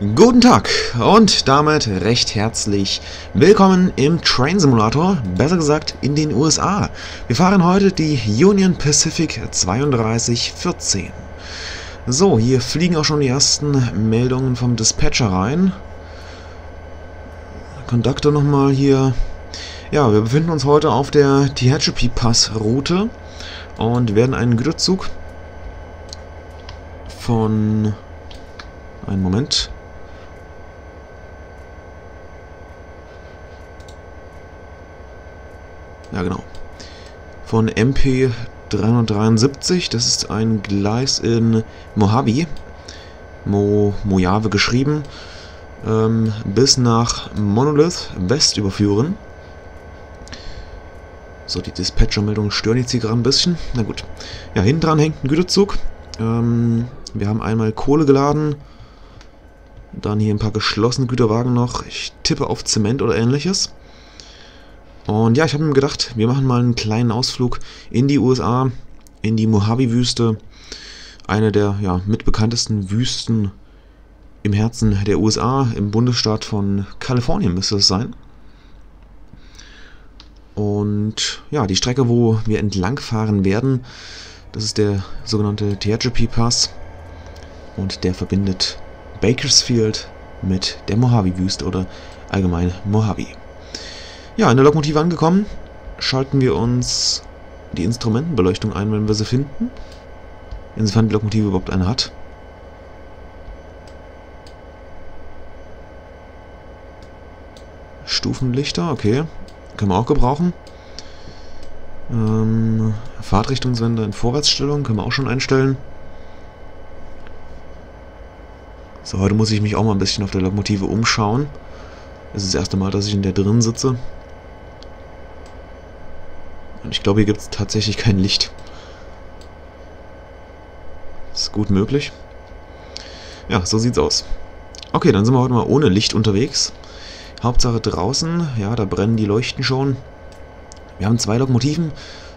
Guten Tag und damit recht herzlich willkommen im Train Simulator, besser gesagt in den USA. Wir fahren heute die Union Pacific 3214. So, hier fliegen auch schon die ersten Meldungen vom Dispatcher rein. Conductor nochmal hier. Ja, wir befinden uns heute auf der Tehachapi Pass Route und werden einen Güterzug von... Einen Moment. Ja, genau. Von MP 373. Das ist ein Gleis in Mojave. Mo Mojave geschrieben. Ähm, bis nach Monolith West überführen. So, die Dispatcher-Meldungen stören jetzt hier gerade ein bisschen. Na gut. Ja, hinten dran hängt ein Güterzug. Ähm, wir haben einmal Kohle geladen. Dann hier ein paar geschlossene Güterwagen noch. Ich tippe auf Zement oder ähnliches. Und ja, ich habe mir gedacht, wir machen mal einen kleinen Ausflug in die USA, in die Mojave-Wüste. Eine der ja, mitbekanntesten Wüsten im Herzen der USA, im Bundesstaat von Kalifornien müsste es sein. Und ja, die Strecke, wo wir entlang fahren werden, das ist der sogenannte Tehachapi Pass. Und der verbindet Bakersfield mit der Mojave-Wüste oder allgemein Mojave. Ja, in der Lokomotive angekommen, schalten wir uns die Instrumentenbeleuchtung ein, wenn wir sie finden. Insofern die Lokomotive überhaupt eine hat. Stufenlichter, okay. Können wir auch gebrauchen. Ähm, Fahrtrichtungswende in Vorwärtsstellung können wir auch schon einstellen. So, heute muss ich mich auch mal ein bisschen auf der Lokomotive umschauen. Es ist das erste Mal, dass ich in der drin sitze. Und ich glaube, hier gibt es tatsächlich kein Licht. Ist gut möglich. Ja, so sieht's aus. Okay, dann sind wir heute mal ohne Licht unterwegs. Hauptsache draußen, ja, da brennen die Leuchten schon. Wir haben zwei Lokomotiven,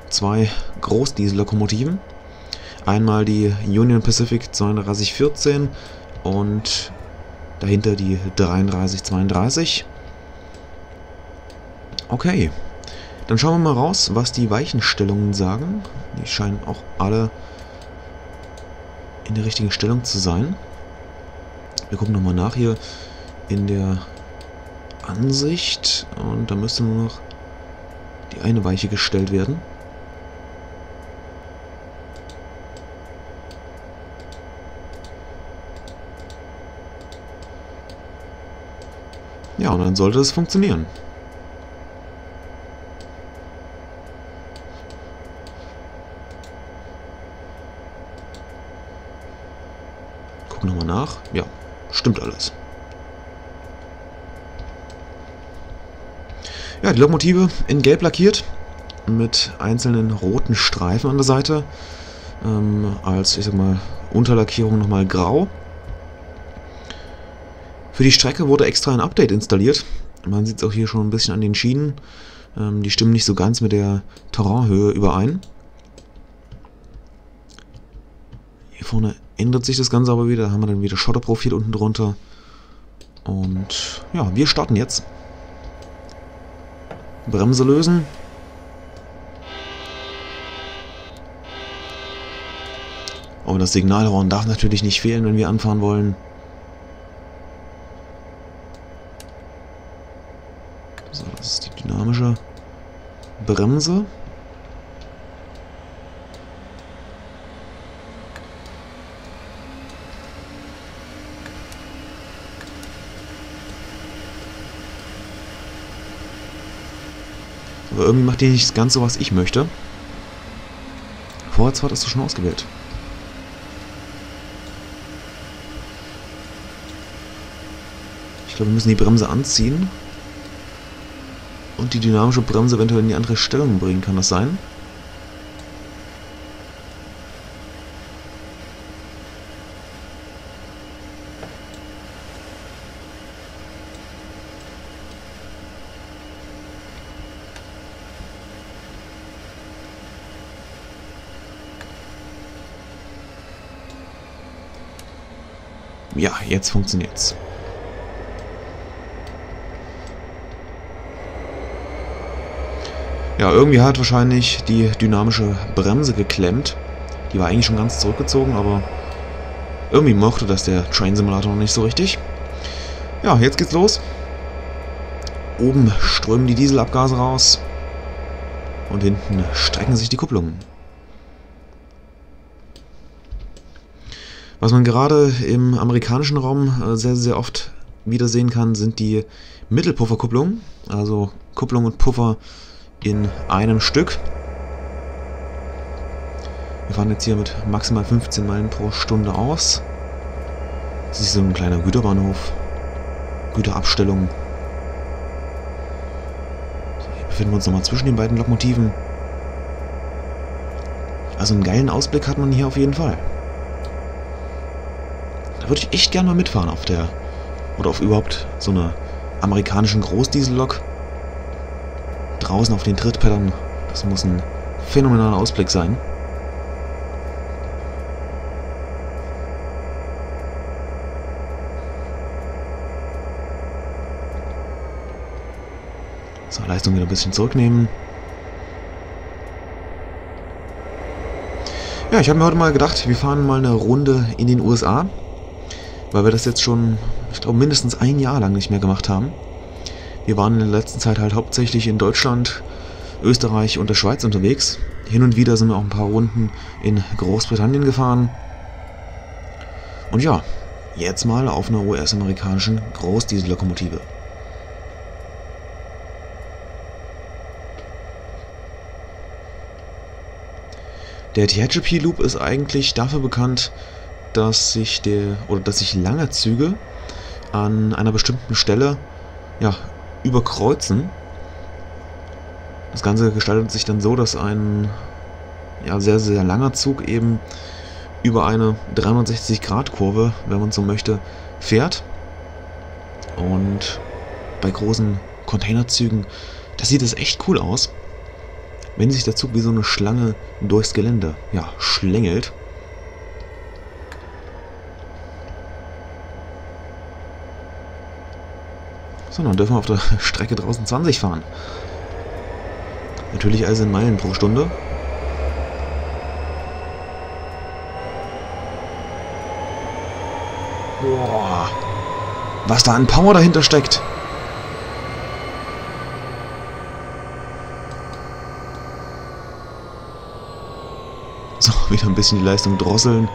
zwei Großdiesel-Lokomotiven. Einmal die Union Pacific 3214 und dahinter die 3332. Okay, dann schauen wir mal raus, was die Weichenstellungen sagen. Die scheinen auch alle in der richtigen Stellung zu sein. Wir gucken nochmal nach hier in der Ansicht. Und da müsste nur noch die eine Weiche gestellt werden. Ja, und dann sollte es funktionieren. Gucken nochmal nach. Ja, stimmt alles. Ja, die Lokomotive in gelb lackiert mit einzelnen roten Streifen an der Seite. Ähm, als, ich sag mal, Unterlackierung nochmal grau. Für die Strecke wurde extra ein Update installiert. Man sieht es auch hier schon ein bisschen an den Schienen. Ähm, die stimmen nicht so ganz mit der Terrainhöhe überein. Hier vorne ändert sich das Ganze aber wieder. Da haben wir dann wieder Schotterprofil unten drunter. Und ja, wir starten jetzt. Bremse lösen. Und das Signalhorn darf natürlich nicht fehlen, wenn wir anfahren wollen. So, das ist die dynamische Bremse. Irgendwie macht die nicht ganz so, was ich möchte. Vorwärtsfahrt hast du schon ausgewählt. Ich glaube, wir müssen die Bremse anziehen. Und die dynamische Bremse eventuell in die andere Stellung bringen. Kann das sein? Ja, jetzt funktioniert's. Ja, irgendwie hat wahrscheinlich die dynamische Bremse geklemmt. Die war eigentlich schon ganz zurückgezogen, aber irgendwie mochte das der Train Simulator noch nicht so richtig. Ja, jetzt geht's los. Oben strömen die Dieselabgase raus. Und hinten strecken sich die Kupplungen. Was man gerade im amerikanischen Raum äh, sehr, sehr oft wiedersehen kann, sind die Mittelpufferkupplungen. Also Kupplung und Puffer in einem Stück. Wir fahren jetzt hier mit maximal 15 Meilen pro Stunde aus. Das ist so ein kleiner Güterbahnhof. Güterabstellung. Hier befinden wir uns nochmal zwischen den beiden Lokomotiven. Also einen geilen Ausblick hat man hier auf jeden Fall. Da würde ich echt gerne mal mitfahren auf der... Oder auf überhaupt so einer amerikanischen Großdiesellok. Draußen auf den Trittpedern. Das muss ein phänomenaler Ausblick sein. So, Leistung wieder ein bisschen zurücknehmen. Ja, ich habe mir heute mal gedacht, wir fahren mal eine Runde in den USA. Weil wir das jetzt schon, ich glaube, mindestens ein Jahr lang nicht mehr gemacht haben. Wir waren in der letzten Zeit halt hauptsächlich in Deutschland, Österreich und der Schweiz unterwegs. Hin und wieder sind wir auch ein paar Runden in Großbritannien gefahren. Und ja, jetzt mal auf einer US-amerikanischen Großdiesellokomotive. Der THP Loop ist eigentlich dafür bekannt, dass sich der oder dass sich lange Züge an einer bestimmten Stelle ja, überkreuzen. Das Ganze gestaltet sich dann so, dass ein ja, sehr, sehr langer Zug eben über eine 360-Grad-Kurve, wenn man so möchte, fährt. Und bei großen Containerzügen, das sieht es echt cool aus wenn sich der Zug wie so eine Schlange durchs Gelände ja, schlängelt. So, dann dürfen wir auf der Strecke draußen 20 fahren. Natürlich also in Meilen pro Stunde. Boah. Was da an Power dahinter steckt. So, wieder ein bisschen die Leistung drosseln.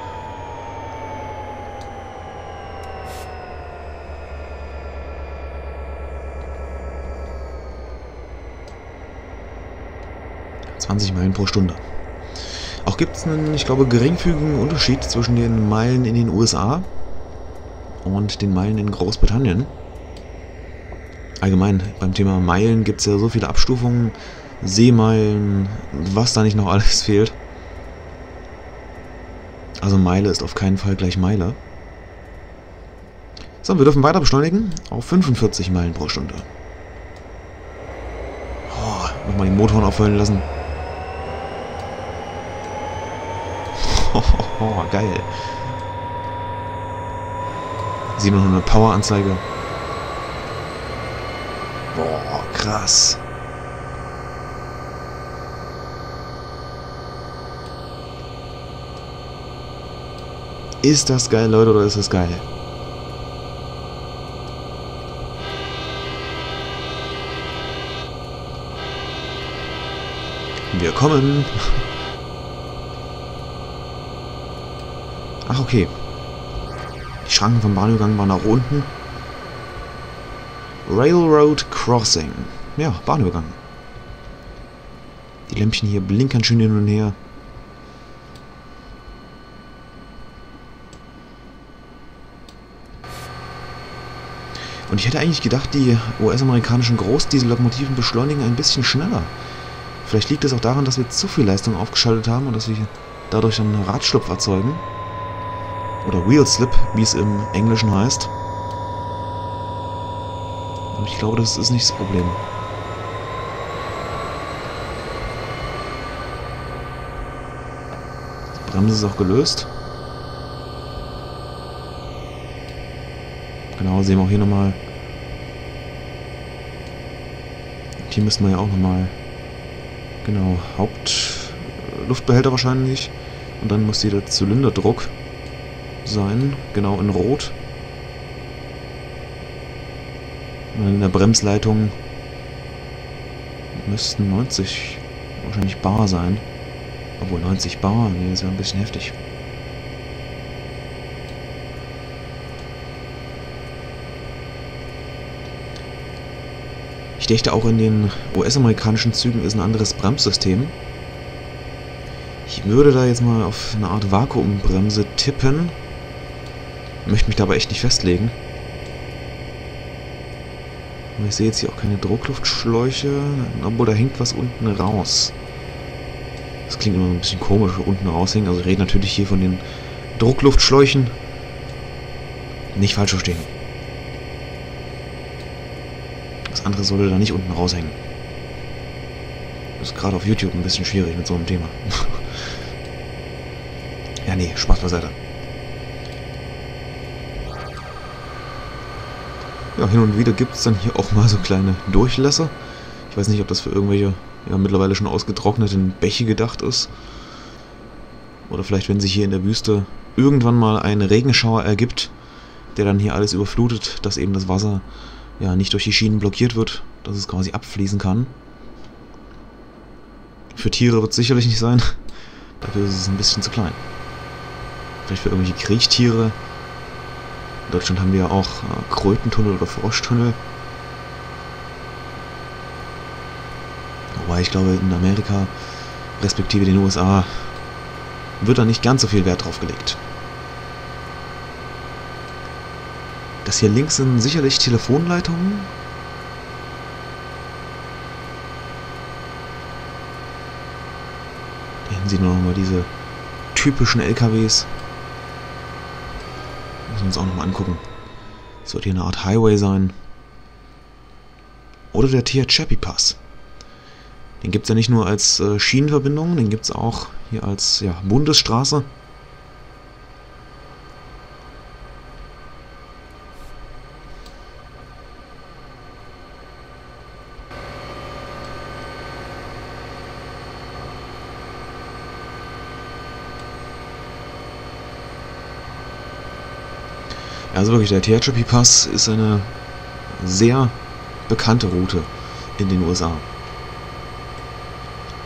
Meilen pro Stunde. Auch gibt es einen, ich glaube, geringfügigen Unterschied zwischen den Meilen in den USA und den Meilen in Großbritannien. Allgemein, beim Thema Meilen gibt es ja so viele Abstufungen, Seemeilen, was da nicht noch alles fehlt. Also Meile ist auf keinen Fall gleich Meile. So, wir dürfen weiter beschleunigen auf 45 Meilen pro Stunde. Oh, nochmal die Motoren aufhören lassen. Oh, geil. 700 Power-Anzeige. Boah, krass. Ist das geil, Leute, oder ist das geil? Wir kommen. Ach, okay. Die Schranken vom Bahnübergang waren nach unten. Railroad Crossing. Ja, Bahnübergang. Die Lämpchen hier blinkern schön hin und her. Und ich hätte eigentlich gedacht, die US-amerikanischen Großdiesellokomotiven beschleunigen ein bisschen schneller. Vielleicht liegt es auch daran, dass wir zu viel Leistung aufgeschaltet haben und dass wir dadurch einen Radschlupf erzeugen. Oder Wheel Slip, wie es im Englischen heißt. Und ich glaube, das ist nicht das Problem. Die Bremse ist auch gelöst. Genau, sehen wir auch hier nochmal. Hier müssen wir ja auch nochmal Genau, Hauptluftbehälter wahrscheinlich. Und dann muss hier der Zylinderdruck sein, genau in Rot. In der Bremsleitung müssten 90 wahrscheinlich Bar sein. Obwohl 90 Bar, nee, ist ja ein bisschen heftig. Ich dachte auch in den US-amerikanischen Zügen ist ein anderes Bremssystem. Ich würde da jetzt mal auf eine Art Vakuumbremse tippen. Möchte mich dabei echt nicht festlegen. Aber ich sehe jetzt hier auch keine Druckluftschläuche, obwohl da hängt was unten raus. Das klingt immer ein bisschen komisch, unten raushängen. Also ich rede natürlich hier von den Druckluftschläuchen. Nicht falsch verstehen. Das andere sollte da nicht unten raushängen. Das ist gerade auf YouTube ein bisschen schwierig mit so einem Thema. ja, nee, Spaß beiseite. Ja, hin und wieder gibt es dann hier auch mal so kleine Durchlässe. Ich weiß nicht, ob das für irgendwelche ja, mittlerweile schon ausgetrockneten Bäche gedacht ist. Oder vielleicht, wenn sich hier in der Wüste irgendwann mal ein Regenschauer ergibt, der dann hier alles überflutet, dass eben das Wasser ja nicht durch die Schienen blockiert wird, dass es quasi abfließen kann. Für Tiere wird es sicherlich nicht sein. Dafür ist es ein bisschen zu klein. Vielleicht für irgendwelche Kriechtiere. In Deutschland haben wir ja auch äh, Krötentunnel oder Froschtunnel. Wobei ich glaube, in Amerika, respektive den USA, wird da nicht ganz so viel Wert drauf gelegt. Das hier links sind sicherlich Telefonleitungen. Hier hinten sieht man nochmal diese typischen LKWs. Müssen wir uns auch nochmal angucken. Das wird hier eine Art Highway sein. Oder der Chappie Pass. Den gibt es ja nicht nur als äh, Schienenverbindung, den gibt es auch hier als ja, Bundesstraße. Also wirklich, der Tehachapi Pass ist eine sehr bekannte Route in den USA.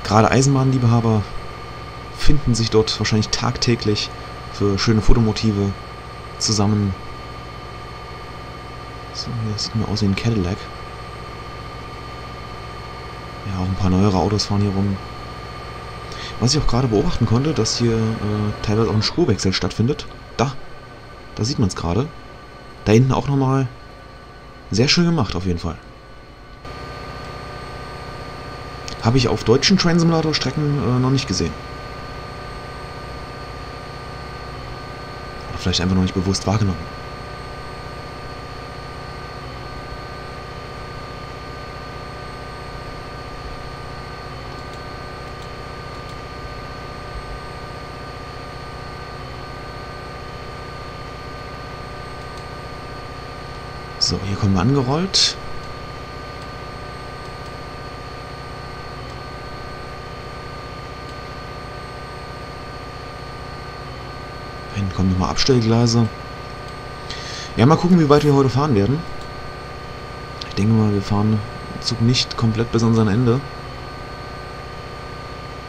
Gerade Eisenbahnliebhaber finden sich dort wahrscheinlich tagtäglich für schöne Fotomotive zusammen. So, hier sieht mir aus wie ein Cadillac. Ja, auch ein paar neuere Autos fahren hier rum. Was ich auch gerade beobachten konnte, dass hier äh, teilweise auch ein Spurwechsel stattfindet. Da, da sieht man es gerade. Da hinten auch nochmal. Sehr schön gemacht auf jeden Fall. Habe ich auf deutschen Train Simulator Strecken äh, noch nicht gesehen. Oder vielleicht einfach noch nicht bewusst wahrgenommen. So, hier kommen wir angerollt. Hinten kommen nochmal Abstellgleise. Ja, mal gucken, wie weit wir heute fahren werden. Ich denke mal, wir fahren den Zug nicht komplett bis an sein Ende.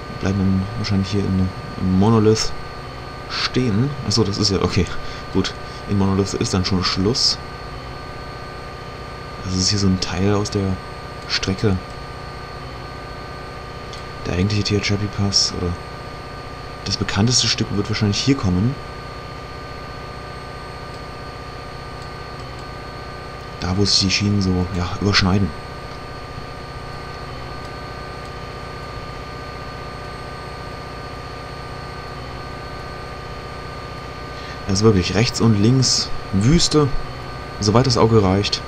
Wir bleiben dann wahrscheinlich hier in, in Monolith stehen. Achso, das ist ja... Okay, gut. In Monolith ist dann schon Schluss. Das ist hier so ein Teil aus der Strecke. Der eigentliche Tehachapi Pass oder das bekannteste Stück wird wahrscheinlich hier kommen. Da, wo sich die Schienen so ja, überschneiden. Also wirklich rechts und links Wüste, soweit das Auge reicht.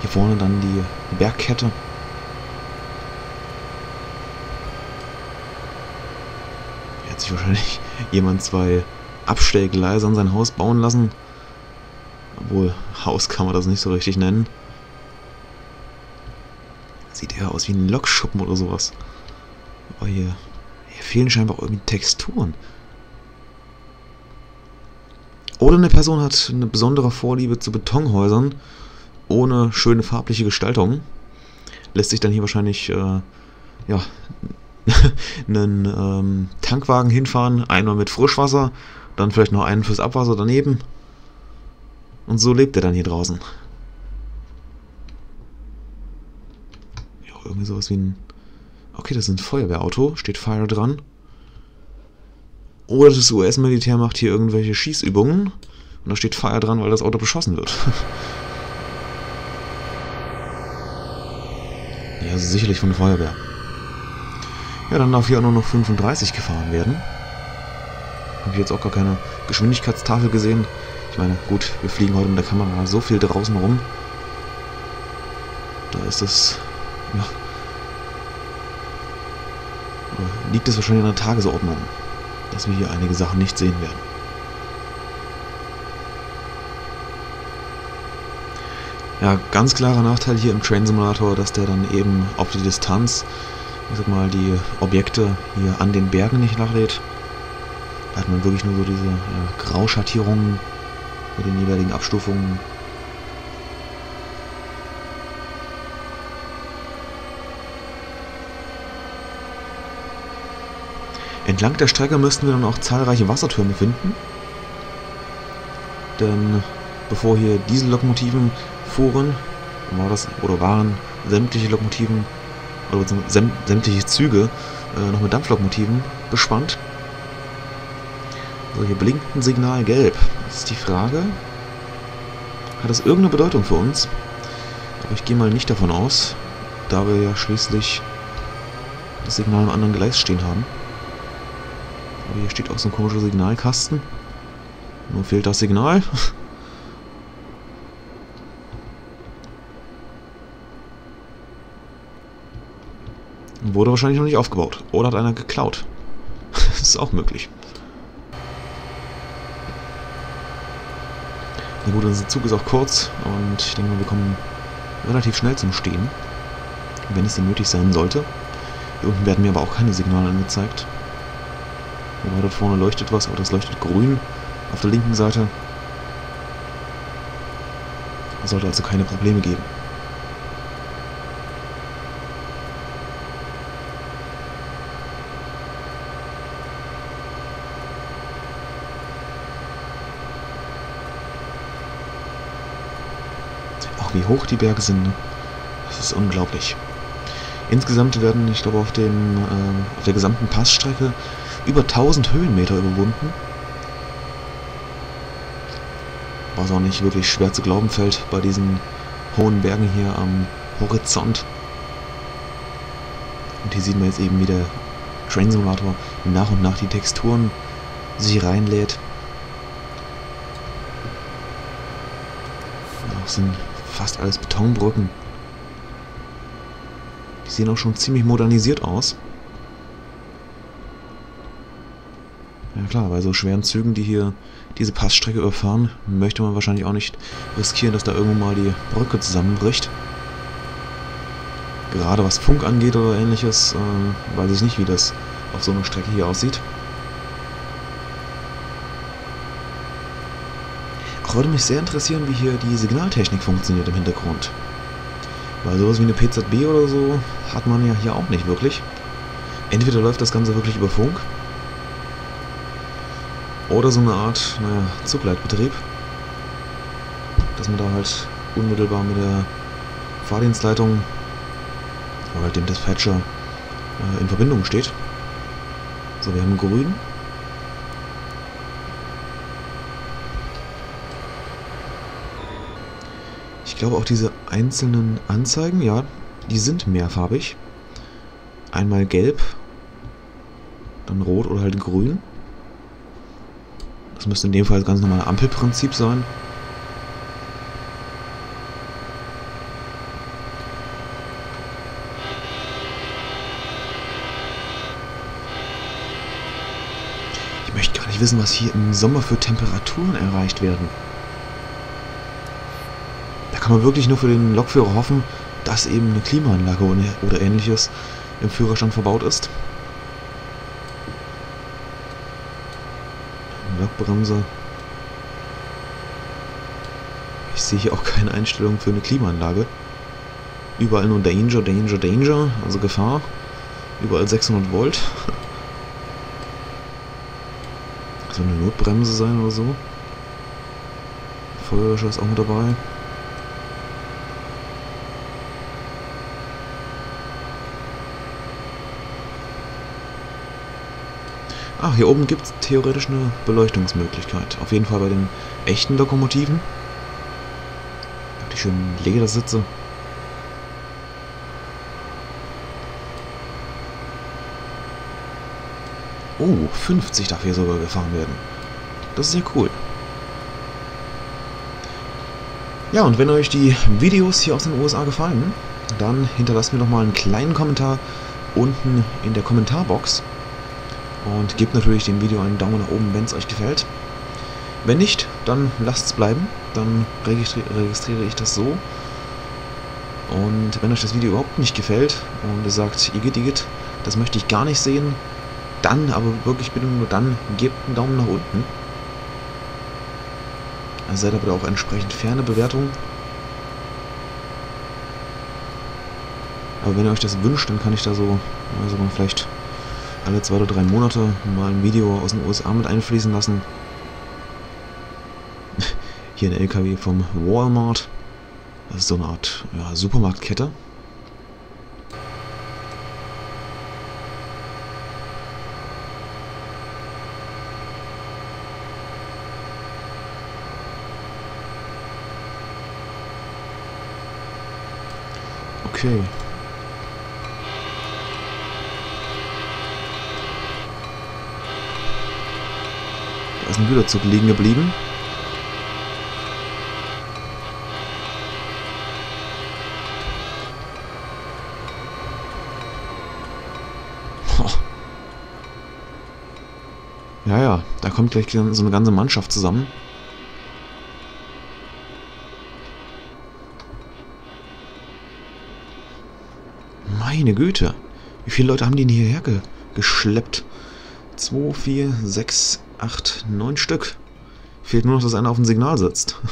Hier vorne dann die Bergkette. Hier hat sich wahrscheinlich jemand zwei Abstellgleise an sein Haus bauen lassen. Obwohl, Haus kann man das nicht so richtig nennen. Sieht eher aus wie ein Lokschuppen oder sowas. Aber hier, hier fehlen scheinbar irgendwie Texturen. Oder eine Person hat eine besondere Vorliebe zu Betonhäusern ohne schöne farbliche Gestaltung. Lässt sich dann hier wahrscheinlich äh, ja, einen ähm, Tankwagen hinfahren, einmal mit Frischwasser, dann vielleicht noch einen fürs Abwasser daneben. Und so lebt er dann hier draußen. Ja, irgendwie sowas wie ein... Okay, das ist ein Feuerwehrauto, steht Fire dran. Oder das US-Militär macht hier irgendwelche Schießübungen. Und da steht Fire dran, weil das Auto beschossen wird. ja, sicherlich von der Feuerwehr. Ja, dann darf hier auch nur noch 35 gefahren werden. Habe ich jetzt auch gar keine Geschwindigkeitstafel gesehen. Ich meine, gut, wir fliegen heute mit der Kamera so viel draußen rum. Da ist es, ja, liegt es wahrscheinlich an der Tagesordnung, dass wir hier einige Sachen nicht sehen werden. Ja, ganz klarer Nachteil hier im Train Simulator, dass der dann eben auf die Distanz ich sag mal, die Objekte hier an den Bergen nicht nachlädt. Da hat man wirklich nur so diese ja, Grauschattierungen mit den jeweiligen Abstufungen. Entlang der Strecke müssten wir dann auch zahlreiche Wassertürme finden. Denn bevor hier Diesellokomotiven fuhren, war das, oder waren sämtliche Lokomotiven oder sämtliche Züge äh, noch mit Dampflokomotiven bespannt. So, hier blinkt ein Signal gelb. Das ist die Frage. Hat das irgendeine Bedeutung für uns? Aber ich gehe mal nicht davon aus, da wir ja schließlich das Signal im anderen Gleis stehen haben. Aber hier steht auch so ein komischer Signalkasten. Nur fehlt das Signal. Wurde wahrscheinlich noch nicht aufgebaut. Oder hat einer geklaut. das ist auch möglich. Na gut, unser Zug ist auch kurz und ich denke mal, wir kommen relativ schnell zum Stehen. Wenn es denn nötig sein sollte. Hier unten werden mir aber auch keine Signale angezeigt. Wobei dort vorne leuchtet was, aber das leuchtet grün auf der linken Seite. Sollte also keine Probleme geben. Wie hoch die Berge sind. Das ist unglaublich. Insgesamt werden, ich glaube, auf, dem, äh, auf der gesamten Passstrecke über 1000 Höhenmeter überwunden. Was auch nicht wirklich schwer zu glauben fällt bei diesen hohen Bergen hier am Horizont. Und hier sieht man jetzt eben, wie der Train Simulator nach und nach die Texturen sich reinlädt. Auch sind fast alles Betonbrücken. Die sehen auch schon ziemlich modernisiert aus. Ja klar, bei so schweren Zügen, die hier diese Passstrecke überfahren, möchte man wahrscheinlich auch nicht riskieren, dass da irgendwo mal die Brücke zusammenbricht. Gerade was Funk angeht oder ähnliches, äh, weiß ich nicht, wie das auf so einer Strecke hier aussieht. Würde mich sehr interessieren, wie hier die Signaltechnik funktioniert im Hintergrund. Weil sowas wie eine PZB oder so hat man ja hier auch nicht wirklich. Entweder läuft das Ganze wirklich über Funk oder so eine Art, naja, Zugleitbetrieb. Dass man da halt unmittelbar mit der Fahrdienstleitung oder dem Dispatcher äh, in Verbindung steht. So, wir haben grün. Glaube auch diese einzelnen Anzeigen, ja, die sind mehrfarbig. Einmal gelb, dann rot oder halt grün. Das müsste in dem Fall ganz normal Ampelprinzip sein. Ich möchte gar nicht wissen, was hier im Sommer für Temperaturen erreicht werden kann man wirklich nur für den Lokführer hoffen, dass eben eine Klimaanlage oder ähnliches im Führerstand verbaut ist. Lokbremse. Ich sehe hier auch keine Einstellung für eine Klimaanlage. Überall nur Danger, Danger, Danger, also Gefahr. Überall 600 Volt. Soll eine Notbremse sein oder so. Feuerlöscher ist auch mit dabei. Ah, hier oben gibt es theoretisch eine Beleuchtungsmöglichkeit. Auf jeden Fall bei den echten Lokomotiven. Die schönen Ledersitze. Oh, 50 darf hier sogar gefahren werden. Das ist ja cool. Ja, und wenn euch die Videos hier aus den USA gefallen, dann hinterlasst mir doch mal einen kleinen Kommentar unten in der Kommentarbox. Und gebt natürlich dem Video einen Daumen nach oben, wenn es euch gefällt. Wenn nicht, dann lasst es bleiben. Dann registri registriere ich das so. Und wenn euch das Video überhaupt nicht gefällt und ihr sagt, Igitt, Igitt, das möchte ich gar nicht sehen, dann, aber wirklich bitte nur dann, gebt einen Daumen nach unten. Also seid aber auch entsprechend ferne Bewertung. Aber wenn ihr euch das wünscht, dann kann ich da so, also vielleicht alle zwei oder drei Monate mal ein Video aus den USA mit einfließen lassen. Hier ein LKW vom Walmart. Das ist so eine Art ja, Supermarktkette. Okay. Ein Güterzug liegen geblieben. Ja, ja, da kommt gleich so eine ganze Mannschaft zusammen. Meine Güte. Wie viele Leute haben die denn hierher ge geschleppt? 2, 4, 6, 8, 9 Stück. Fehlt nur noch, dass einer auf ein Signal sitzt.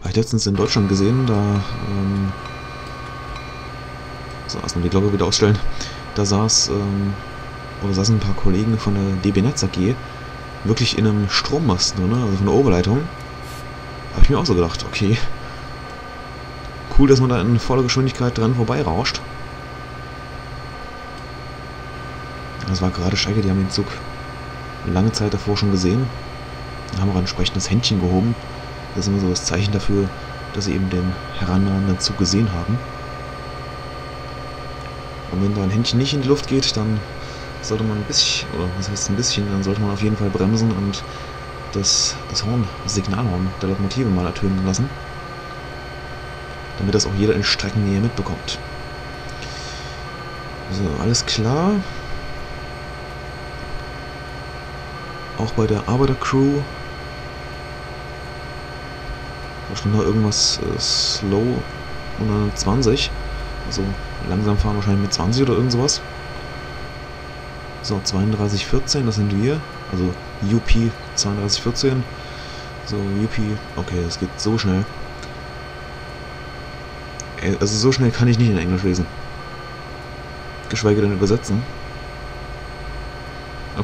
Habe ich letztens in Deutschland gesehen, da... Ähm so, erstmal die Glocke wieder ausstellen. Da saß... Ähm, oder saßen ein paar Kollegen von der DB Netz AG wirklich in einem Strommasten drin, also von der Oberleitung. Habe ich mir auch so gedacht, okay, cool, dass man da in voller Geschwindigkeit dran vorbeirauscht. Das war gerade Schalke, die haben den Zug lange Zeit davor schon gesehen. Haben auch ein entsprechendes Händchen gehoben. Das ist immer so das Zeichen dafür, dass sie eben den herannahenden Zug gesehen haben. Und wenn da ein Händchen nicht in die Luft geht, dann sollte man ein bisschen, oder was heißt ein bisschen, dann sollte man auf jeden Fall bremsen und das, das Horn, das Signalhorn der Lokomotive mal ertönen lassen damit das auch jeder in Streckennähe mitbekommt. So, alles klar. Auch bei der Arbeitercrew. Da stand noch irgendwas äh, slow 120. Also langsam fahren wahrscheinlich mit 20 oder irgend sowas. So, 3214, das sind wir. Also UP 3214. So, UP, okay, das geht so schnell. Also so schnell kann ich nicht in Englisch lesen. Geschweige denn übersetzen.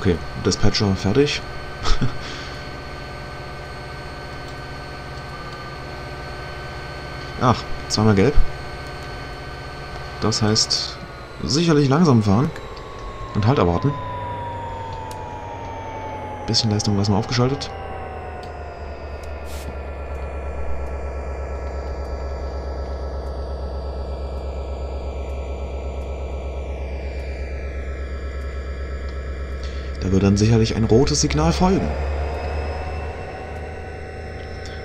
Okay, Dispatcher fertig. Ach, zweimal gelb. Das heißt, sicherlich langsam fahren und Halt erwarten. Bisschen Leistung lassen wir aufgeschaltet. Dann sicherlich ein rotes Signal folgen.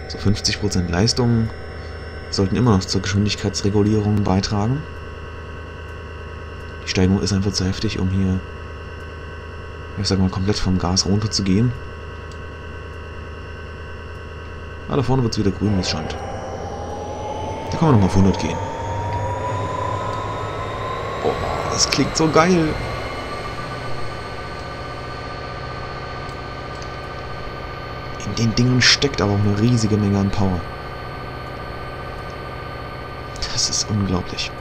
So 50% Leistung sollten immer noch zur Geschwindigkeitsregulierung beitragen. Die Steigung ist einfach zu heftig, um hier, ich sag mal, komplett vom Gas runter zu gehen. Ah, da vorne wird es wieder grün, wie es scheint. Da kann man nochmal auf 100 gehen. Oh, das klingt so geil. Den Dingen steckt aber auch eine riesige Menge an Power. Das ist unglaublich.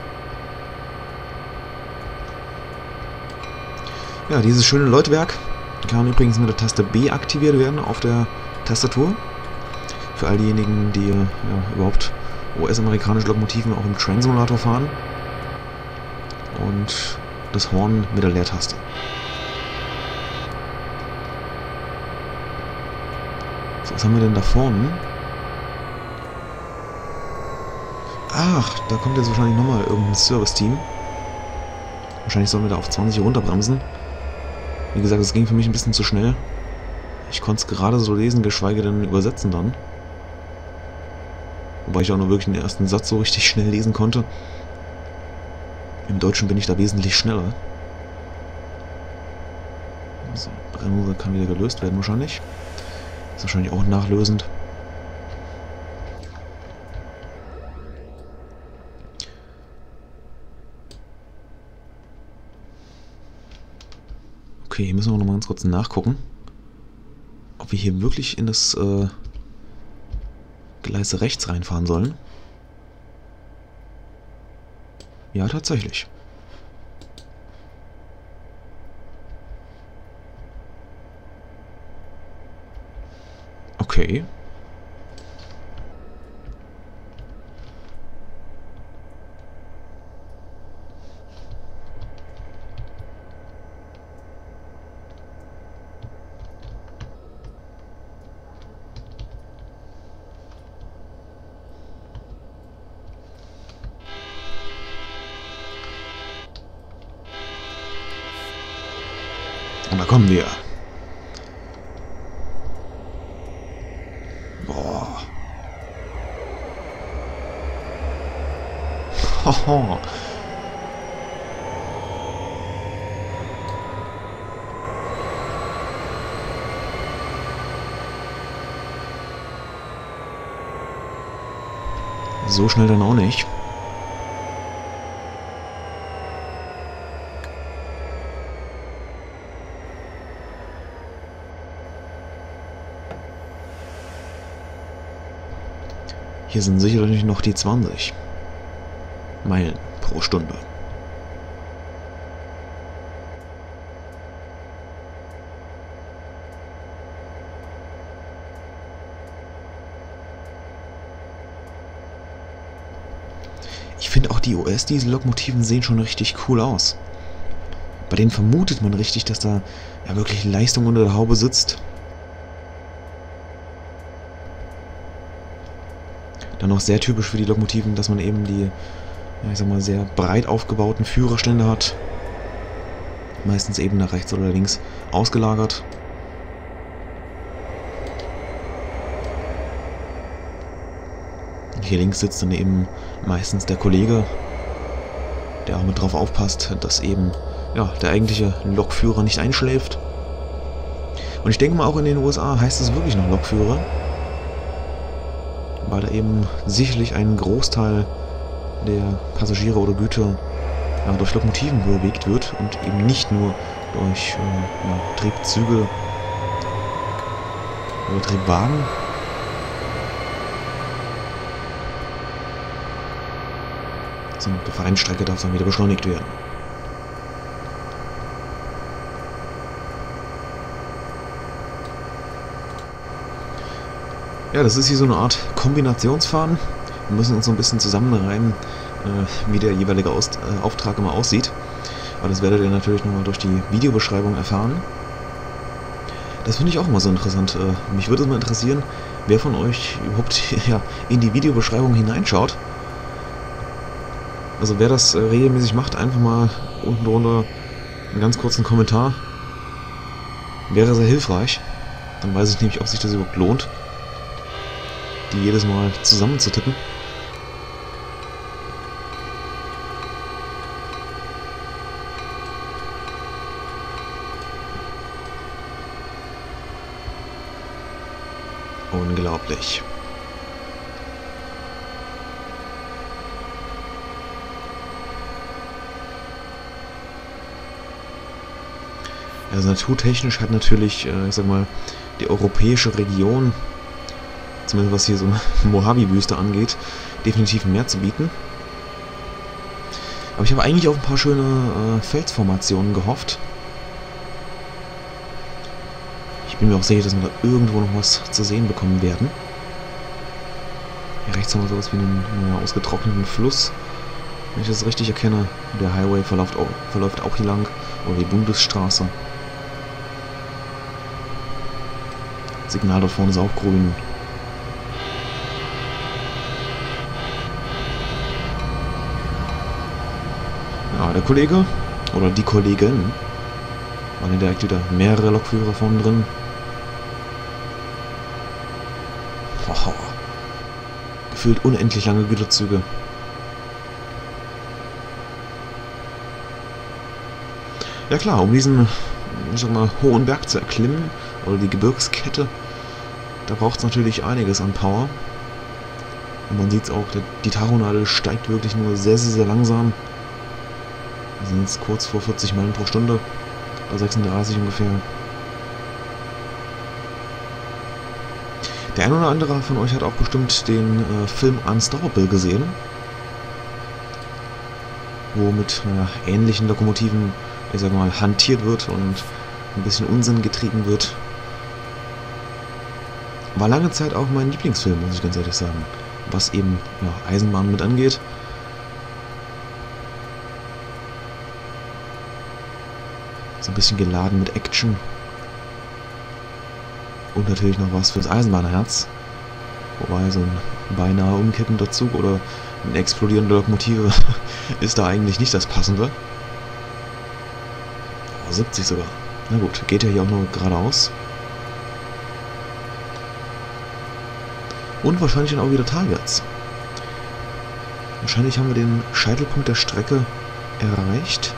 Ja, dieses schöne Läutwerk kann übrigens mit der Taste B aktiviert werden auf der Tastatur. Für all diejenigen, die ja, überhaupt US-amerikanische Lokomotiven auch im Train-Simulator fahren. Und das Horn mit der Leertaste. Was haben wir denn da vorne? Ach, da kommt jetzt wahrscheinlich nochmal irgendein Service-Team. Wahrscheinlich sollen wir da auf 20 runterbremsen. Wie gesagt, es ging für mich ein bisschen zu schnell. Ich konnte es gerade so lesen, geschweige denn übersetzen dann. Wobei ich auch nur wirklich den ersten Satz so richtig schnell lesen konnte. Im Deutschen bin ich da wesentlich schneller. So, Bremse kann wieder gelöst werden wahrscheinlich. Ist wahrscheinlich auch nachlösend. Okay, hier müssen wir noch mal ganz kurz nachgucken, ob wir hier wirklich in das äh, Gleis rechts reinfahren sollen. Ja, tatsächlich. Okay. Und da kommen wir. Boah. Hoho. So schnell dann auch nicht. Hier sind sicherlich noch die 20 Meilen pro Stunde. Ich finde auch die US-Diesel-Lokomotiven sehen schon richtig cool aus. Bei denen vermutet man richtig, dass da ja wirklich Leistung unter der Haube sitzt. Dann auch sehr typisch für die Lokomotiven, dass man eben die, ja, ich sag mal, sehr breit aufgebauten Führerstände hat. Meistens eben nach rechts oder links ausgelagert. Hier links sitzt dann eben meistens der Kollege, der auch mit drauf aufpasst, dass eben ja, der eigentliche Lokführer nicht einschläft. Und ich denke mal, auch in den USA heißt es wirklich noch Lokführer weil da eben sicherlich ein Großteil der Passagiere oder Güter ja, durch Lokomotiven bewegt wird und eben nicht nur durch äh, ja, Triebzüge oder Triebwagen. Sondern die Vereinstrecke darf dann wieder beschleunigt werden. Ja, das ist hier so eine Art Kombinationsfahren. Wir müssen uns so ein bisschen zusammenreimen, äh, wie der jeweilige Aus äh, Auftrag immer aussieht. Aber das werdet ihr natürlich nochmal durch die Videobeschreibung erfahren. Das finde ich auch immer so interessant. Äh, mich würde es mal interessieren, wer von euch überhaupt ja, in die Videobeschreibung hineinschaut. Also wer das äh, regelmäßig macht, einfach mal unten drunter einen ganz kurzen Kommentar. Wäre sehr hilfreich. Dann weiß ich nämlich, ob sich das überhaupt lohnt die jedes Mal zusammen zu tippen. Unglaublich. Also naturtechnisch hat natürlich, äh, ich sag mal, die europäische Region, zumindest was hier so eine Mojave-Wüste angeht, definitiv mehr zu bieten. Aber ich habe eigentlich auf ein paar schöne äh, Felsformationen gehofft. Ich bin mir auch sicher, dass wir da irgendwo noch was zu sehen bekommen werden. Hier rechts haben wir sowas wie einen ja, ausgetrockneten Fluss. Wenn ich das richtig erkenne. Der Highway verläuft auch, verläuft auch hier lang. Oder die Bundesstraße. Signal dort vorne ist auch grün. Ja, der Kollege oder die Kollegin waren direkt wieder mehrere Lokführer vorne drin. Wow. Gefühlt unendlich lange Güterzüge. Ja klar, um diesen sag mal, hohen Berg zu erklimmen, oder die Gebirgskette, da braucht es natürlich einiges an Power. Und man sieht es auch, die Taronadel steigt wirklich nur sehr, sehr, sehr langsam. Wir sind kurz vor 40 Meilen pro Stunde, bei 36 ungefähr. Der ein oder andere von euch hat auch bestimmt den äh, Film Unstoppable gesehen, wo mit äh, ähnlichen Lokomotiven, ich sag mal, hantiert wird und ein bisschen Unsinn getrieben wird. War lange Zeit auch mein Lieblingsfilm, muss ich ganz ehrlich sagen. Was eben ja, Eisenbahn mit angeht. So ein bisschen geladen mit Action. Und natürlich noch was fürs Eisenbahnherz. Wobei so ein beinahe umkippender Zug oder ein explodierender Lokomotive ist da eigentlich nicht das Passende. Oh, 70 sogar. Na gut, geht ja hier auch nur geradeaus. Und wahrscheinlich dann auch wieder talwärts. Wahrscheinlich haben wir den Scheitelpunkt der Strecke erreicht.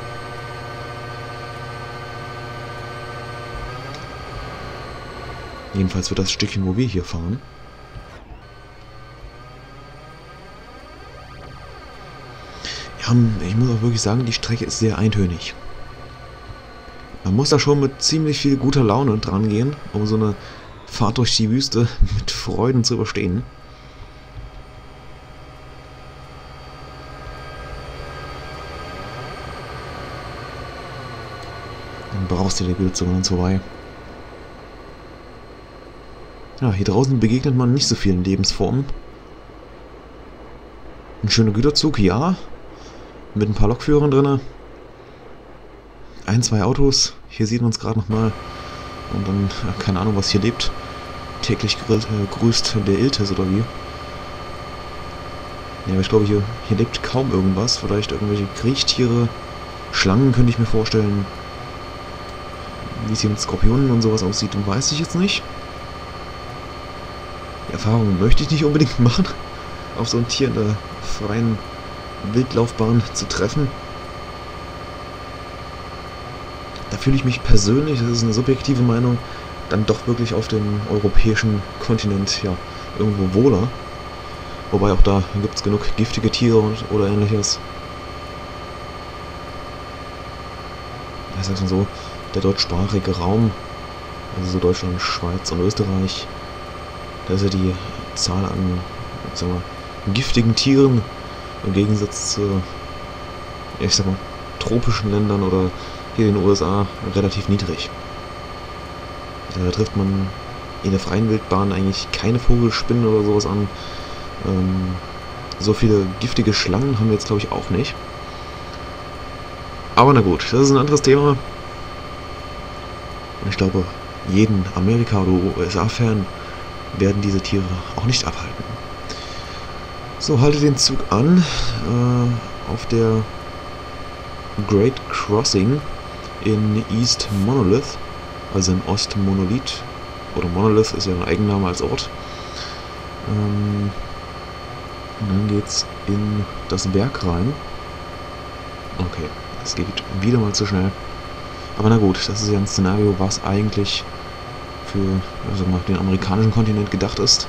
Jedenfalls für das Stückchen, wo wir hier fahren. Ja, ich muss auch wirklich sagen, die Strecke ist sehr eintönig. Man muss da schon mit ziemlich viel guter Laune dran gehen, um so eine Fahrt durch die Wüste mit Freuden zu überstehen. Dann brauchst du die Bildzone und vorbei. Ja, hier draußen begegnet man nicht so vielen Lebensformen. Ein schöner Güterzug, ja. Mit ein paar Lokführern drinne ein, zwei Autos. Hier sieht man es gerade nochmal. Und dann, keine Ahnung, was hier lebt. Täglich äh, grüßt der Iltis oder wie. Ja, aber ich glaube, hier, hier lebt kaum irgendwas. Vielleicht irgendwelche Kriechtiere. Schlangen könnte ich mir vorstellen. Wie es hier mit Skorpionen und sowas aussieht, weiß ich jetzt nicht. Die Erfahrung möchte ich nicht unbedingt machen, auf so ein Tier in der freien Wildlaufbahn zu treffen. da fühle ich mich persönlich, das ist eine subjektive Meinung, dann doch wirklich auf dem europäischen Kontinent ja irgendwo wohler. Wobei auch da gibt es genug giftige Tiere und, oder ähnliches. Ich sag mal so, der deutschsprachige Raum, also so Deutschland, Schweiz und Österreich, da ist ja die Zahl an ich sag mal, giftigen Tieren im Gegensatz zu, ich sag mal, tropischen Ländern oder hier in den USA relativ niedrig. Da trifft man in der freien Wildbahn eigentlich keine Vogelspinnen oder sowas an. Ähm, so viele giftige Schlangen haben wir jetzt glaube ich auch nicht. Aber na gut, das ist ein anderes Thema. Und ich glaube, jeden Amerika- oder USA-Fan werden diese Tiere auch nicht abhalten. So, halte den Zug an äh, auf der Great Crossing in East Monolith, also in Ost Monolith. Oder Monolith ist ja ein Eigenname als Ort. Ähm, und dann geht's in das Werk rein. Okay, das geht wieder mal zu schnell. Aber na gut, das ist ja ein Szenario, was eigentlich für also den amerikanischen Kontinent gedacht ist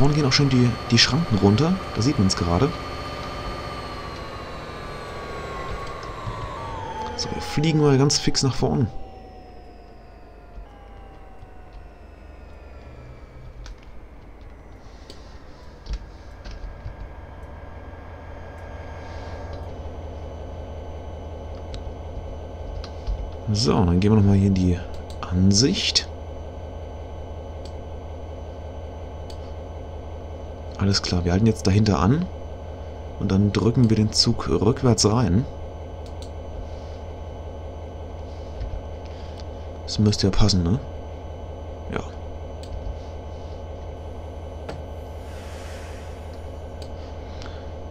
vorne gehen auch schön die, die Schranken runter. Da sieht man es gerade. So, wir fliegen mal ganz fix nach vorne. So, dann gehen wir nochmal hier in die Ansicht. Alles klar, wir halten jetzt dahinter an. Und dann drücken wir den Zug rückwärts rein. Das müsste ja passen, ne? Ja.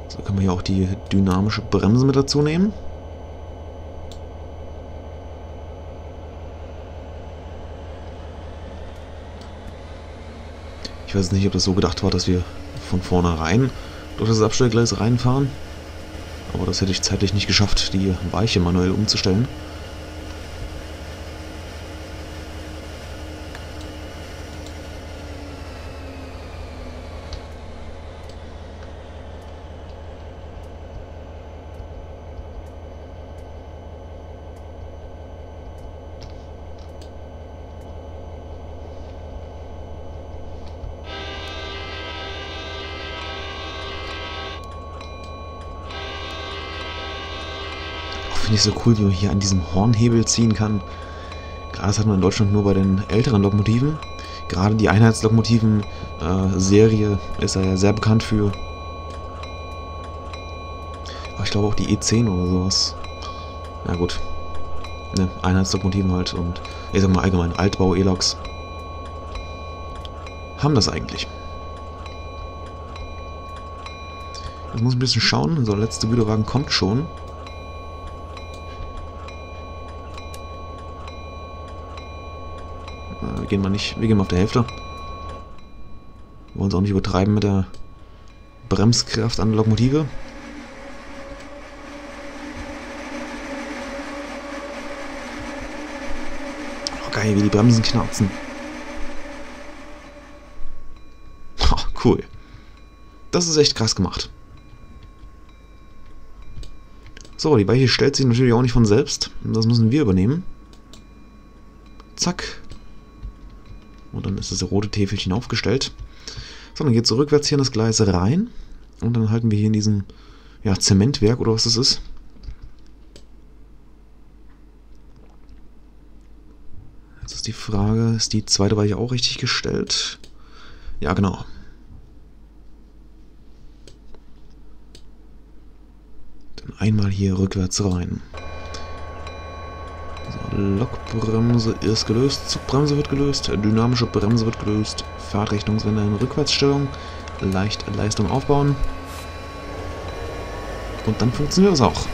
So können wir hier auch die dynamische Bremse mit dazu nehmen. Ich weiß nicht, ob das so gedacht war, dass wir von vornherein durch das Abstellgleis reinfahren. Aber das hätte ich zeitlich nicht geschafft, die Weiche manuell umzustellen. Ich so cool, wie man hier an diesem Hornhebel ziehen kann. Klar, das hat man in Deutschland nur bei den älteren Lokomotiven. Gerade die Einheitslokomotiven-Serie äh, ist ja sehr bekannt für. Aber ich glaube auch die E10 oder sowas. Ja gut. Ne, Einheitslokomotiven halt und ich sag mal allgemein Altbau-E-Loks haben das eigentlich. Ich muss ein bisschen schauen. So, letzte Güterwagen kommt schon. Gehen wir nicht. Wir gehen mal auf der Hälfte. Wir wollen es auch nicht übertreiben mit der Bremskraft an der Lokomotive. Oh, geil, wie die Bremsen knarzen. Oh, cool. Das ist echt krass gemacht. So, die Weiche stellt sich natürlich auch nicht von selbst. Das müssen wir übernehmen. Zack. Und dann ist das rote Täfelchen aufgestellt. So, dann geht es rückwärts hier in das Gleis rein. Und dann halten wir hier in diesem ja, Zementwerk oder was das ist. Jetzt ist die Frage, ist die zweite Weiche auch richtig gestellt? Ja, genau. Dann einmal hier rückwärts rein. Lokbremse ist gelöst, Zugbremse wird gelöst, dynamische Bremse wird gelöst, Fahrtrichtungswende in Rückwärtsstellung, leicht Leistung aufbauen. Und dann funktioniert das auch.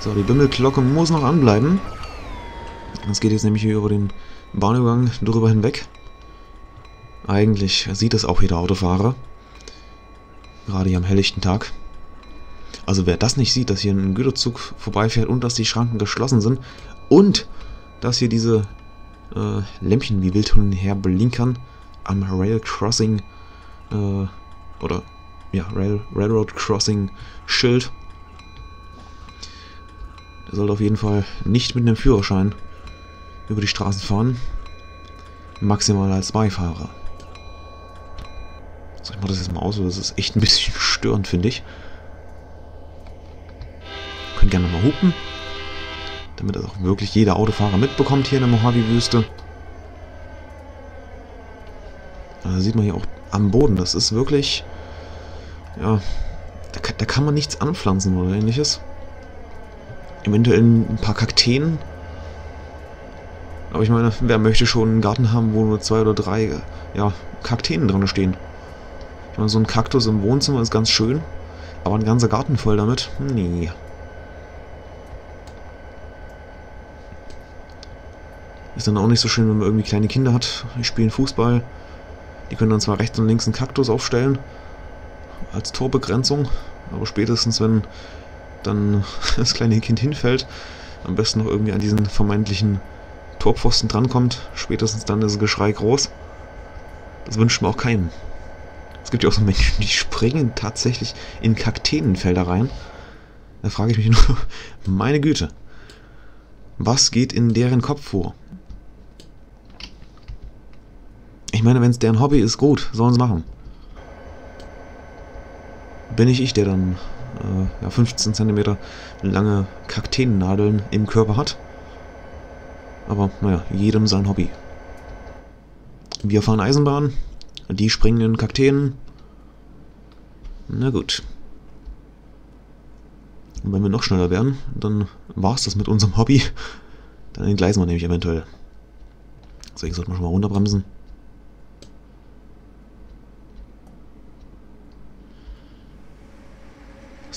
So, die Bimmelglocke muss noch anbleiben. Das geht jetzt nämlich hier über den Bahnübergang drüber hinweg. Eigentlich sieht das auch jeder Autofahrer. Gerade hier am helllichten Tag. Also wer das nicht sieht, dass hier ein Güterzug vorbeifährt und dass die Schranken geschlossen sind und dass hier diese äh, Lämpchen wie wild her blinkern am Rail Crossing äh, oder ja, Rail, Railroad Crossing Schild. Der sollte auf jeden Fall nicht mit einem Führerschein über die Straßen fahren. Maximal als Beifahrer. So, ich mache das jetzt mal aus, das ist echt ein bisschen störend, finde ich. Könnt gerne nochmal hupen. Damit das auch wirklich jeder Autofahrer mitbekommt hier in der Mojave-Wüste. Da sieht man hier auch am Boden, das ist wirklich... Ja, da kann, da kann man nichts anpflanzen oder ähnliches. Eventuell ein paar Kakteen. Aber ich meine, wer möchte schon einen Garten haben, wo nur zwei oder drei ja, Kakteen drin stehen? Ich meine, so ein Kaktus im Wohnzimmer ist ganz schön, aber ein ganzer Garten voll damit? Nee. Ist dann auch nicht so schön, wenn man irgendwie kleine Kinder hat, die spielen Fußball. Die können dann zwar rechts und links einen Kaktus aufstellen, als Torbegrenzung, aber spätestens, wenn dann das kleine Kind hinfällt, am besten noch irgendwie an diesen vermeintlichen Torpfosten drankommt, spätestens dann ist das Geschrei groß. Das wünscht man auch keinem. Es gibt ja auch so Menschen, die springen tatsächlich in Kakteenfelder rein. Da frage ich mich nur, meine Güte, was geht in deren Kopf vor? Ich meine, wenn es deren Hobby ist, gut, sollen sie machen. Bin ich ich, der dann äh, ja, 15 cm lange Kakteennadeln im Körper hat. Aber naja, jedem sein Hobby. Wir fahren Eisenbahn, die springenden Kakteen. Na gut. Und wenn wir noch schneller werden, dann war es das mit unserem Hobby. Dann entgleisen wir nämlich eventuell. Deswegen sollten wir schon mal runterbremsen.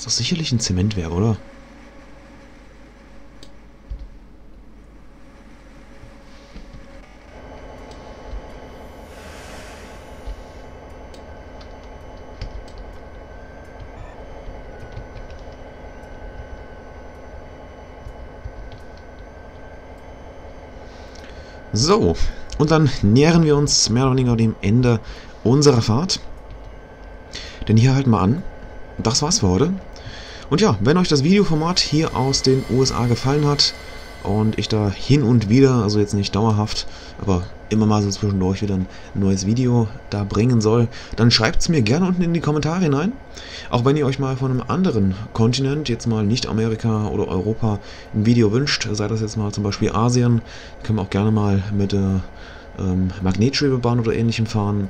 Ist doch sicherlich ein Zementwerk, oder? So, und dann nähern wir uns mehr oder weniger dem Ende unserer Fahrt. Denn hier halten wir an. Das war's für heute. Und ja, wenn euch das Videoformat hier aus den USA gefallen hat und ich da hin und wieder, also jetzt nicht dauerhaft, aber immer mal so zwischendurch wieder ein neues Video da bringen soll, dann schreibt es mir gerne unten in die Kommentare hinein. Auch wenn ihr euch mal von einem anderen Kontinent, jetzt mal nicht Amerika oder Europa, ein Video wünscht, sei das jetzt mal zum Beispiel Asien, können wir auch gerne mal mit der ähm, Magnetschwebebahn oder ähnlichem fahren.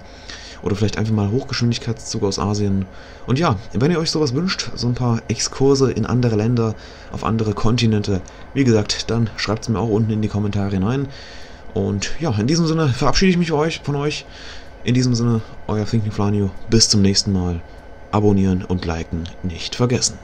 Oder vielleicht einfach mal Hochgeschwindigkeitszug aus Asien. Und ja, wenn ihr euch sowas wünscht, so ein paar Exkurse in andere Länder, auf andere Kontinente, wie gesagt, dann schreibt es mir auch unten in die Kommentare hinein. Und ja, in diesem Sinne verabschiede ich mich von euch. In diesem Sinne, euer Thinking Flanio. Bis zum nächsten Mal. Abonnieren und liken nicht vergessen.